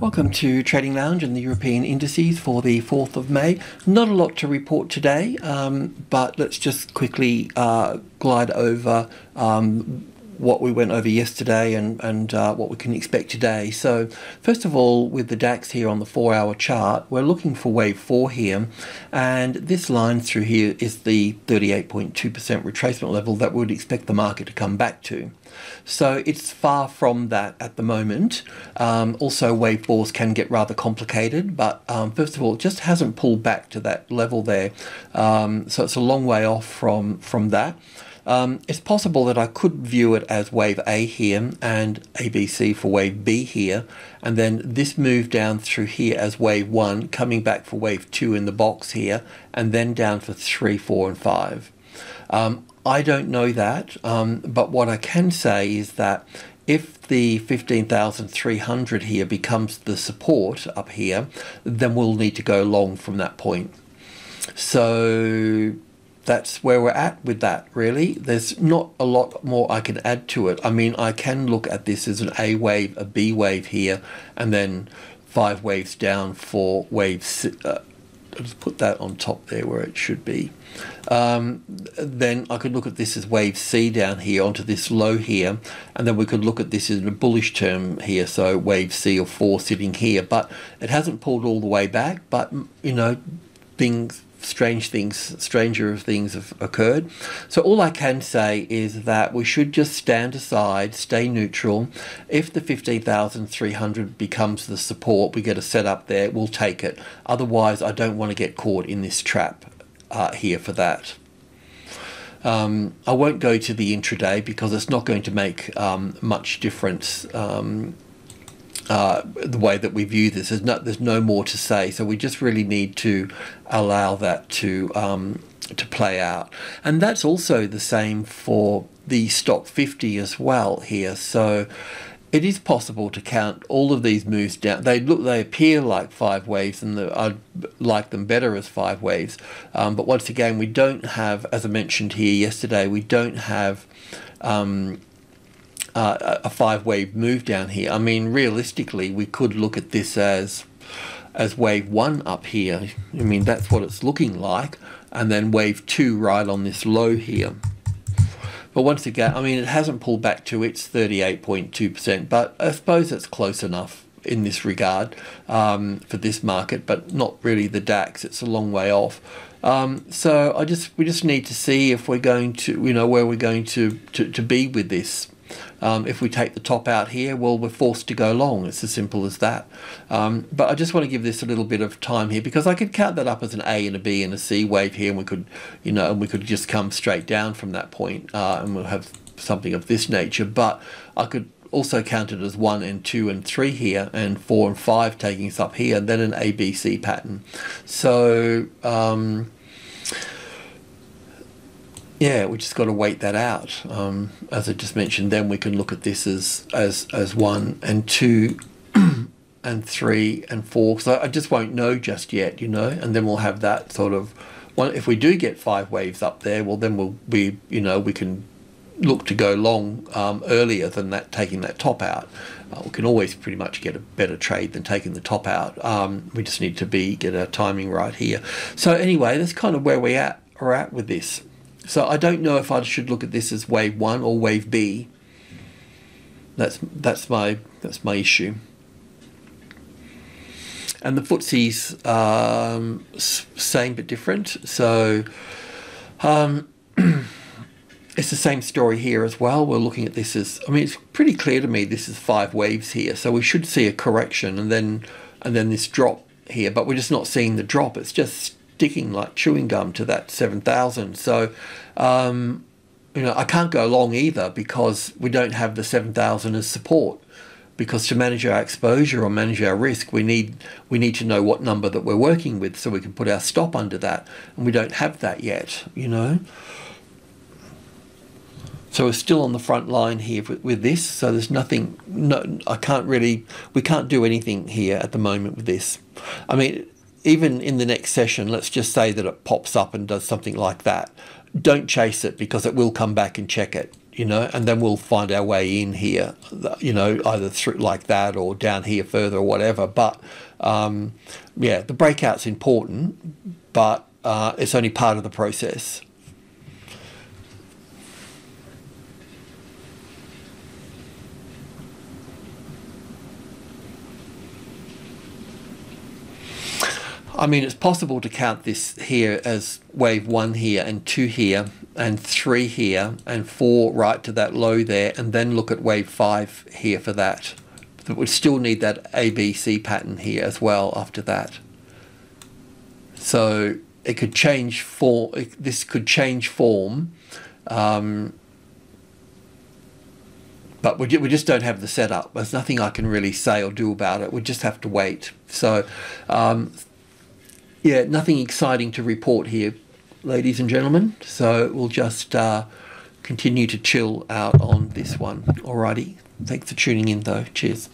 Welcome to Trading Lounge and the European indices for the 4th of May. Not a lot to report today, um, but let's just quickly uh, glide over um, what we went over yesterday and, and uh, what we can expect today. So, first of all, with the DAX here on the four hour chart, we're looking for wave four here, and this line through here is the 38.2% retracement level that we would expect the market to come back to. So it's far from that at the moment. Um, also, wave fours can get rather complicated, but um, first of all, it just hasn't pulled back to that level there. Um, so it's a long way off from, from that. Um, it's possible that I could view it as wave A here and ABC for wave B here, and then this move down through here as wave 1, coming back for wave 2 in the box here, and then down for 3, 4 and 5. Um, I don't know that, um, but what I can say is that if the 15,300 here becomes the support up here, then we'll need to go long from that point. So that's where we're at with that really. There's not a lot more i can add to it. I mean i can look at this as an a wave a b wave here and then five waves down four waves uh, let's put that on top there where it should be. Um, then I could look at this as wave C down here onto this low here and then we could look at this in a bullish term here so wave C or 4 sitting here. But it hasn't pulled all the way back but you know things strange things, stranger things have occurred. So all I can say is that we should just stand aside, stay neutral. If the 15,300 becomes the support, we get a setup there, we'll take it. Otherwise, I don't want to get caught in this trap uh, here for that. Um, I won't go to the intraday because it's not going to make um, much difference um, uh, the way that we view this. There's no, there's no more to say, so we just really need to allow that to um, to play out. And that's also the same for the STOXX 50 as well here. So it is possible to count all of these moves down. They look, they appear like five waves, and the, I'd like them better as five waves. Um, but once again, we don't have, as I mentioned here yesterday, we don't have um, uh, a five wave move down here. I mean, realistically, we could look at this as as wave one up here. I mean, that's what it's looking like, and then wave two right on this low here. But once again, I mean, it hasn't pulled back to its 38.2%, but I suppose it's close enough in this regard um, for this market, but not really the DAX. It's a long way off. Um, so I just we just need to see if we're going to, you know, where we're going to, to, to be with this. Um, if we take the top out here, well, we're forced to go long. It's as simple as that. Um, but I just want to give this a little bit of time here because I could count that up as an A and a B and a C wave here, and we could, you know, and we could just come straight down from that point, uh, and we'll have something of this nature. But I could also count it as one and two and three here, and four and five taking us up here, and then an ABC pattern. So. Um, yeah, we just got to wait that out. Um, as I just mentioned, then we can look at this as as as one and two and three and four. Because I, I, just won't know just yet, you know. And then we'll have that sort of. Well, if we do get five waves up there, well, then we'll be, you know, we can look to go long um, earlier than that, taking that top out. Uh, we can always pretty much get a better trade than taking the top out. Um, we just need to be get our timing right here. So anyway, that's kind of where we at are at with this. So I don't know if I should look at this as wave one or wave B. That's that's my that's my issue. And the FTSE's um, same but different. So um, it's the same story here as well. We're looking at this as I mean it's pretty clear to me this is five waves here. So we should see a correction and then and then this drop here, but we're just not seeing the drop. It's just sticking like chewing gum to that 7,000. So, um, you know, I can't go long either because we don't have the 7,000 as support. Because to manage our exposure or manage our risk, we need we need to know what number that we're working with so we can put our stop under that, and we don't have that yet. You know. So we're still on the front line here with, with, this. So there's nothing. No, I can't really. We can't do anything here at the moment with this. I mean, even in the next session, let's just say that it pops up and does something like that. Don't chase it because it will come back and check it. you know, and then we'll find our way in here, you know, either through like that or down here further or whatever. But um, yeah, the breakout's important, but uh, it's only part of the process. I mean, it's possible to count this here as wave one here and two here and three here and four right to that low there and then look at wave five here for that. But we still need that ABC pattern here as well after that. So it could change form, this could change form um, but we, we just don't have the setup. There's nothing I can really say or do about it. We just have to wait. So um, yeah, nothing exciting to report here, ladies and gentlemen. So we'll just uh, continue to chill out on this one. Alrighty. Thanks for tuning in, though. Cheers.